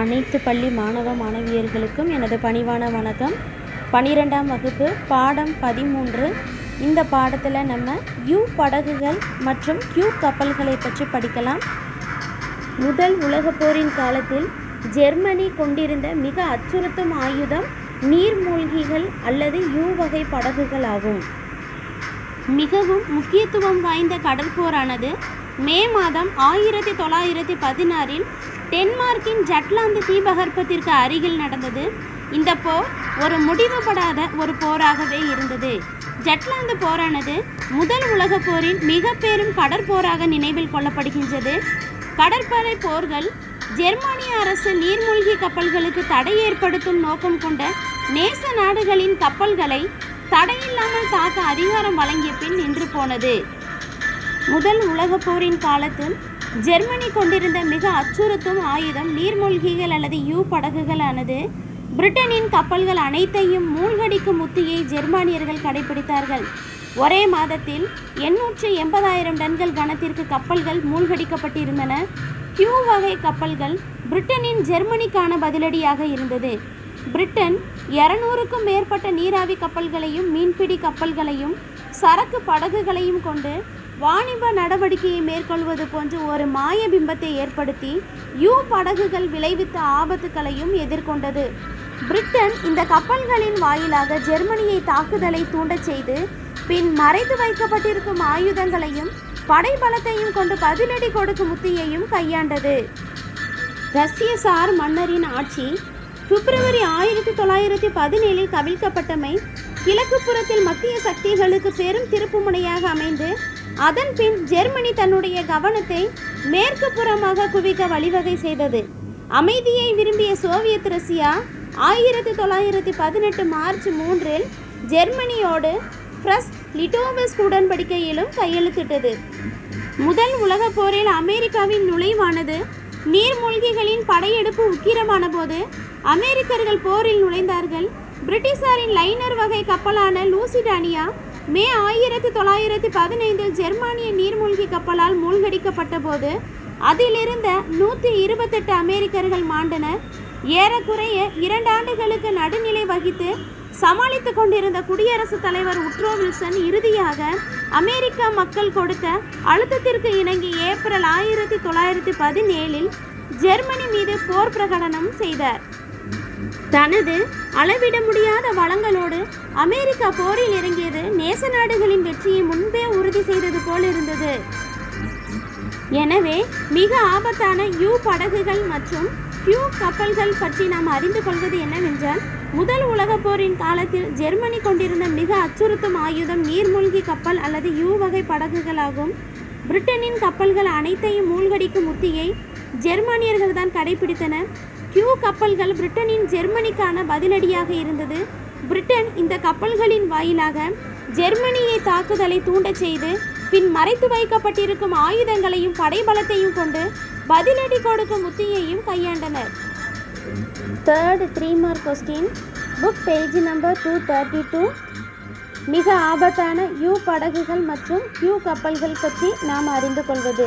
அனைத்து பள்ளி மாணவ மாணவியர்களுக்கும் எனது பணிவான வணக்கம். பனிரெண்டாம் வகுப்பு பாடம் பதிமூன்று. இந்த பாடத்தில் நம்ம யூ படகுகள் மற்றும் கியூ கப்பல்களை பற்றி படிக்கலாம். முதல் உலகப் போரின் காலத்தில் ஜெர்மனி கொண்டிருந்த மிக அச்சுறுத்தும் ஆயுதம் நீர்மூழ்கிகள் அல்லது யூ வகை படகுகள் ஆகும். மிகவும் முக்கியத்துவம் வாய்ந்த கடற்போரானது மே மாதம் ஆயிரத்தி தொள்ளாயிரத்தி பதினாறில் டென்மார்க்கின் ஜட்லாந்து தீபகற்பத்திற்கு அருகில் நடந்தது. இந்த போர் ஒரு முடிவுபடாத ஒரு போராகவே இருந்தது. ஜட்லாந்து போரானது முதல் உலகப் போரின் மிக பெரும் கடற்போராக நினைவில் கொள்ளப்படுகின்றது. கடற்படை போர்கள் ஜெர்மானிய அரசு நீர்மூழ்கி கப்பல்களுக்கு தடை ஏற்படுத்தும் நோக்கம் கொண்ட நேச நாடுகளின் கப்பல்களை தடையில்லாமல் தாக்க அதிகாரம் வழங்கிய பின் நின்று போனது. முதல் உலகப் போரின் காலத்தில் ஜெர்மனி கொண்டிருந்த மிக அச்சுறுத்தும் ஆயுதம் நீர்மூழ்கிகள் அல்லது யூ படகுகளானது. பிரிட்டனின் கப்பல்கள் அனைத்தையும் மூழ்கடிக்கும் உத்தியை ஜெர்மானியர்கள் கடைபிடித்தார்கள். ஒரே மாதத்தில் எண்ணூற்று எண்பதாயிரம் டன்கள் கனத்திற்கு கப்பல்கள் மூழ்கடிக்கப்பட்டிருந்தன. கியூ வகை கப்பல்கள் பிரிட்டனின் ஜெர்மனிக்கான பதிலடியாக இருந்தது. பிரிட்டன் இருநூறுக்கும் மேற்பட்ட நீராவி கப்பல்களையும் மீன்பிடி கப்பல்களையும் சரக்கு படகுகளையும் கொண்டு வாணிப நடவடிக்கையை மேற்கொள்வது போன்று ஒரு மாய பிம்பத்தை ஏற்படுத்தி யூ படகுகள் விளைவித்த ஆபத்துக்களையும் எதிர்கொண்டது. பிரிட்டன் இந்த கப்பல்களின் வாயிலாக ஜெர்மனியை தாக்குதலை தூண்டச் செய்து பின் மறைத்து வைக்கப்பட்டிருக்கும் ஆயுதங்களையும் படைபலத்தையும் கொண்டு பதிலடி கொடுக்கும் உத்தியையும் கையாண்டது. ரஷ்ய சார் மன்னரின் ஆட்சி பிப்ரவரி ஆயிரத்தி தொள்ளாயிரத்தி பதினேழில் கவிழ்க்கப்பட்டமை கிழக்கு புறத்தில் மத்திய சக்திகளுக்கு பெரும் திருப்புமுனையாக அமைந்து அதன் பின் ஜெர்மனி தன்னுடைய கவனத்தை மேற்கு புறமாக குவிக்க வழிவகை செய்தது. அமைதியை விரும்பிய சோவியத் ரஷ்யா ஆயிரத்தி தொள்ளாயிரத்தி பதினெட்டு மார்ச் மூன்றில் ஜெர்மனியோடு பிரஸ் லிட்டோவெஸ்க் உடன்படிக்கையிலும் கையெழுத்திட்டது. முதல் உலகப் போரில் அமெரிக்காவின் நுழைவானது நீர்மூழ்கிகளின் படையெடுப்பு உக்கிரமான போது அமெரிக்கர்கள் போரில் நுழைந்தார்கள். பிரிட்டிஷாரின் லைனர் வகை கப்பலான லூசிடானியா மே ஆயிரத்தி தொள்ளாயிரத்தி பதினைந்தில் ஜெர்மானிய நீர்மூழ்கி கப்பலால் மூழ்கடிக்கப்பட்ட போது அதிலிருந்த நூற்றி இருபத்தெட்டு அமெரிக்கர்கள் மாண்டனர். ஏறக்குறைய இரண்டு ஆண்டுகளுக்கு நடுநிலை வகித்து சமாளித்து கொண்டிருந்த குடியரசுத் தலைவர் உட்ரோ வில்சன் இறுதியாக அமெரிக்க மக்கள் கொடுத்த அழுத்தத்திற்கு இணங்கி ஏப்ரல் ஆயிரத்தி தொள்ளாயிரத்தி பதினேழில் ஜெர்மனி மீது போர் பிரகடனம் செய்தார். தனது அளவிட முடியாத வளங்களோடு அமெரிக்கா போரில் இறங்கியது நேச நாடுகளின் வெற்றியை முன்பே உறுதி செய்தது போல் இருந்தது. எனவே மிக ஆபத்தான யூ படகுகள் மற்றும் கியூ கப்பல்கள் பற்றி நாம் அறிந்து கொள்வது என்னவென்றால் முதல் உலகப் போரின் காலத்தில் ஜெர்மனி கொண்டிருந்த மிக அச்சுறுத்தும் ஆயுதம் நீர்மூழ்கி கப்பல் அல்லது யூ வகை படகுகளாகும். பிரிட்டனின் கப்பல்கள் அனைத்தையும் மூழ்கடிக்கும் உத்தியை ஜெர்மானியர்கள் தான் கடைபிடித்தன. கியூ கப்பல்கள் பிரிட்டனின் ஜெர்மனிக்கான பதிலடியாக இருந்தது. பிரிட்டன் இந்த கப்பல்களின் வாயிலாக ஜெர்மனியை தாக்குதலை தூண்டச் செய்து பின் மறைத்து வைக்கப்பட்டிருக்கும் ஆயுதங்களையும் படைபலத்தையும் கொண்டு பதிலடி கொடுக்கும் உத்தியையும் கையாண்டனர். Third three mark question book page number two thirty two மிக ஆபத்தான யூ படகுகள் மற்றும் யூ கப்பல்கள் பற்றி நாம் அறிந்து கொள்வது.